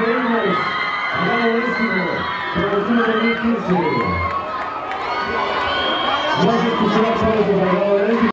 famous. Neovisno, preuzimanje Nikizi. Možete se da